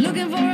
looking for